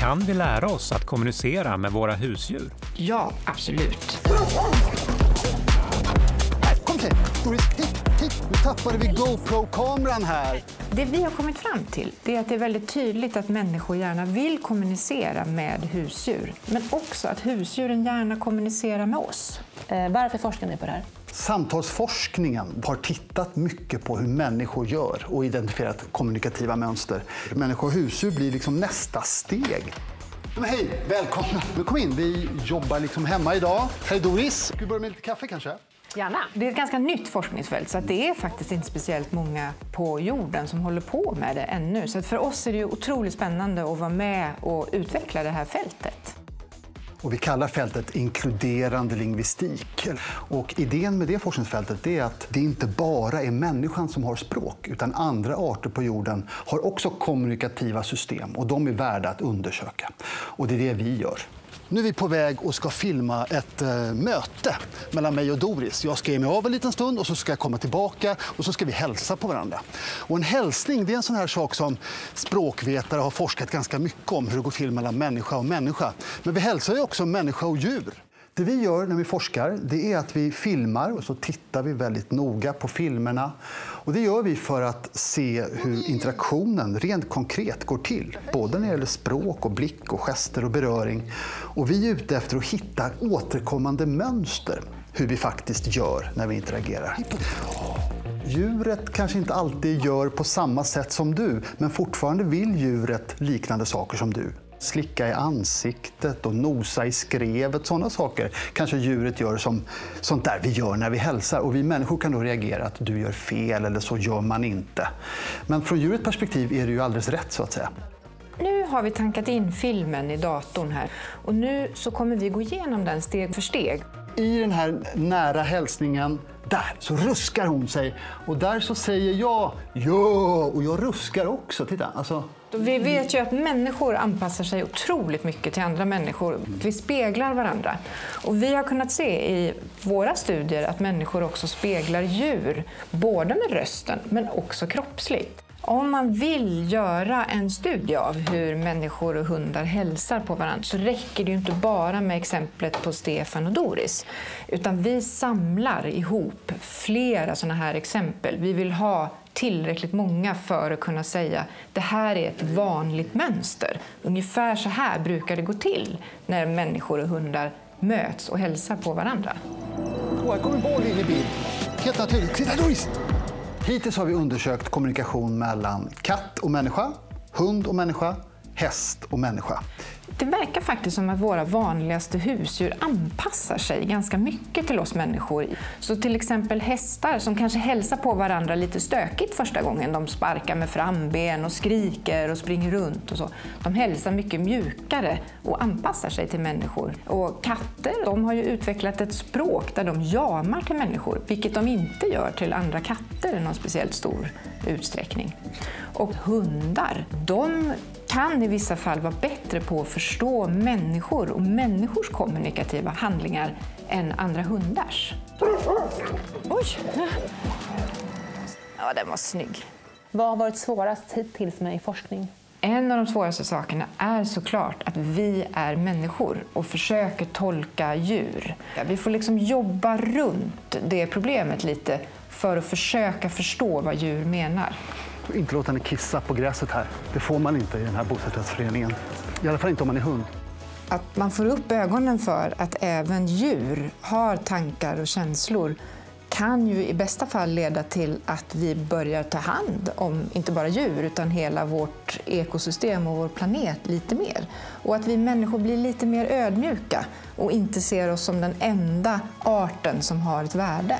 Kan vi lära oss att kommunicera med våra husdjur? Ja, absolut. Kom till! Doris! Nu tappade vi GoPro-kameran här. Det vi har kommit fram till det är att det är väldigt tydligt att människor gärna vill kommunicera med husdjur. Men också att husdjuren gärna kommunicerar med oss. Eh, varför forskar ni på det här? Samtalsforskningen har tittat mycket på hur människor gör och identifierat kommunikativa mönster. Människa och husdjur blir liksom nästa steg. Men hej, välkomna! Men kom in, vi jobbar liksom hemma idag. Hej Doris, ska vi börja med lite kaffe kanske? Gärna. Det är ett ganska nytt forskningsfält så att det är faktiskt inte speciellt många på jorden som håller på med det ännu. Så att för oss är det ju otroligt spännande att vara med och utveckla det här fältet. Och vi kallar fältet inkluderande lingvistik. Och idén med det forskningsfältet är att det inte bara är människan som har språk, utan andra arter på jorden har också kommunikativa system och de är värda att undersöka. Och det är det vi gör. Nu är vi på väg och ska filma ett eh, möte mellan mig och Doris. Jag ska ge mig av en liten stund och så ska jag komma tillbaka och så ska vi hälsa på varandra. Och en hälsning det är en sån här sak som språkvetare har forskat ganska mycket om, hur det går till mellan människa och människa. Men vi hälsar ju också människa och djur. Det vi gör när vi forskar det är att vi filmar och så tittar vi väldigt noga på filmerna. Och det gör vi för att se hur interaktionen rent konkret går till. Både när det gäller språk, och blick, och gester och beröring. Och vi är ute efter att hitta återkommande mönster hur vi faktiskt gör när vi interagerar. Djuret kanske inte alltid gör på samma sätt som du, men fortfarande vill djuret liknande saker som du slicka i ansiktet och nosa i skrevet. Sådana saker kanske djuret gör som sånt där vi gör när vi hälsar. Och vi människor kan då reagera att du gör fel eller så gör man inte. Men från djurets perspektiv är det ju alldeles rätt så att säga. Nu har vi tankat in filmen i datorn här och nu så kommer vi gå igenom den steg för steg. I den här nära hälsningen, där så ruskar hon sig och där så säger jag ja och jag ruskar också. Titta, alltså vi vet ju att människor anpassar sig otroligt mycket till andra människor. Vi speglar varandra. Och vi har kunnat se i våra studier att människor också speglar djur, både med rösten men också kroppsligt. Om man vill göra en studie av hur människor och hundar hälsar på varandra så räcker det ju inte bara med exemplet på Stefan och Doris. Utan vi samlar ihop flera sådana här exempel. Vi vill ha tillräckligt många för att kunna säga det här är ett vanligt mönster. Ungefär så här brukar det gå till när människor och hundar möts och hälsar på varandra. Här kommer boll in i bild. Helt naturligt. Titta Doris! Hittills har vi undersökt kommunikation mellan katt och människa, hund och människa, häst och människa. Det verkar faktiskt som att våra vanligaste husdjur anpassar sig ganska mycket till oss människor. Så till exempel hästar som kanske hälsar på varandra lite stökigt första gången. De sparkar med framben och skriker och springer runt och så. De hälsar mycket mjukare och anpassar sig till människor. Och katter de har ju utvecklat ett språk där de jamar till människor, vilket de inte gör till andra katter i någon speciellt stor utsträckning. Och hundar, de kan i vissa fall vara bättre på att förstå människor och människors kommunikativa handlingar än andra hundars. Oj! Ja, den var snygg. Vad har varit svårast hittills med i forskning? En av de svåraste sakerna är såklart att vi är människor och försöker tolka djur. Vi får liksom jobba runt det problemet lite för att försöka förstå vad djur menar inte låta henne kissa på gräset här. Det får man inte i den här bostadsrättsföreningen. I alla fall inte om man är hund. Att man får upp ögonen för att även djur har tankar och känslor kan ju i bästa fall leda till att vi börjar ta hand om, inte bara djur, utan hela vårt ekosystem och vår planet lite mer. Och att vi människor blir lite mer ödmjuka och inte ser oss som den enda arten som har ett värde.